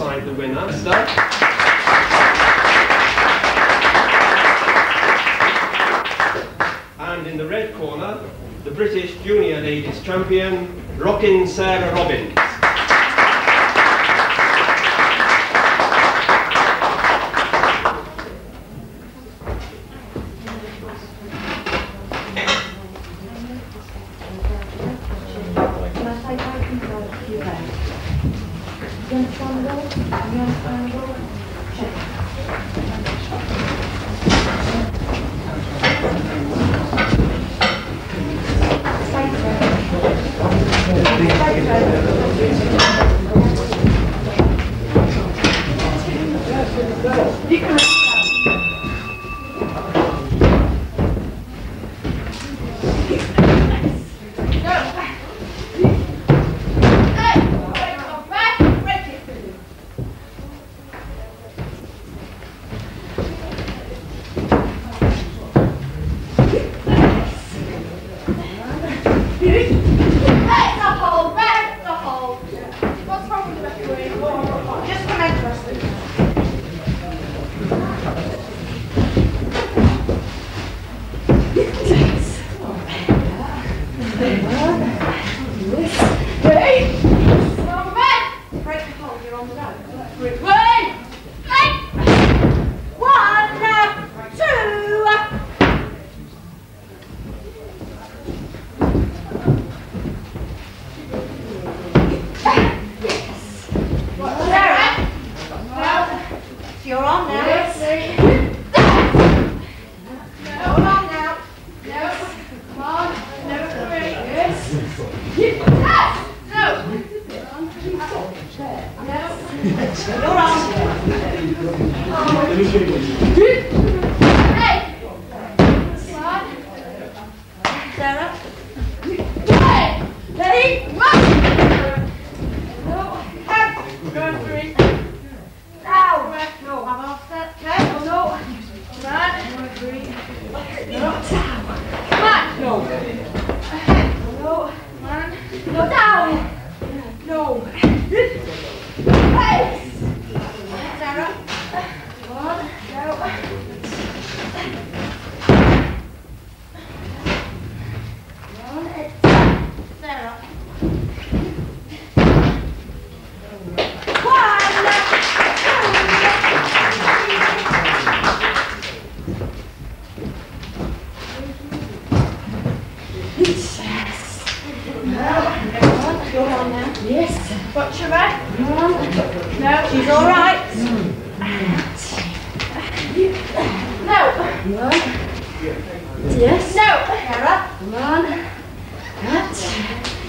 decide the winner. So. And in the red corner, the British Junior Ladies Champion, Rockin' Sarah Robbins. বিজ্ঞানসঙ্গ বিজ্ঞানসঙ্গ Yes. No, you're on now. Yes. Watch your back. No, she's all right. No. No. Yes. No. Come on. Up.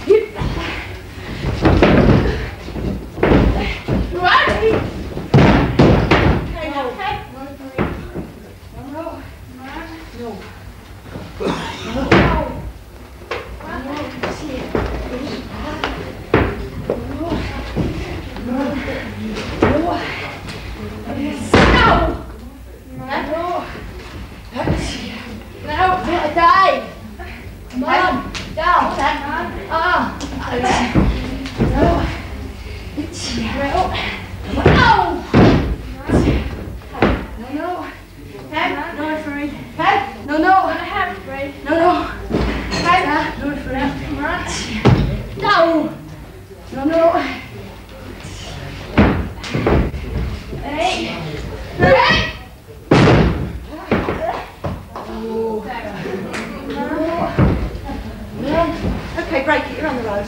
Well, oh! No, no. Head, no referee. Head, no, no. Head, referee. No, no. Head, no referee. No! No, no. Hey! Hey! Okay, break it. You're on the road.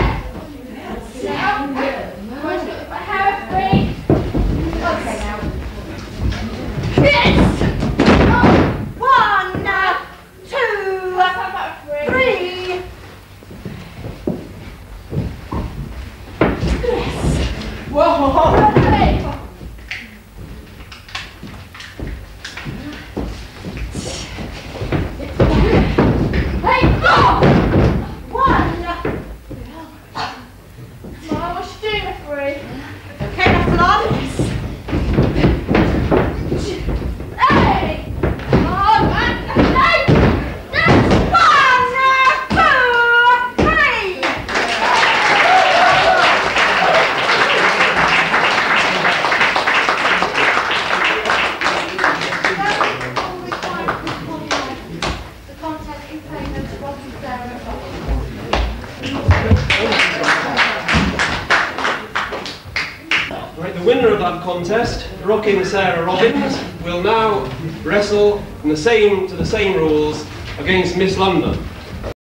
winner of that contest, Rocking Sarah Robbins, will now wrestle the same to the same rules against Miss London.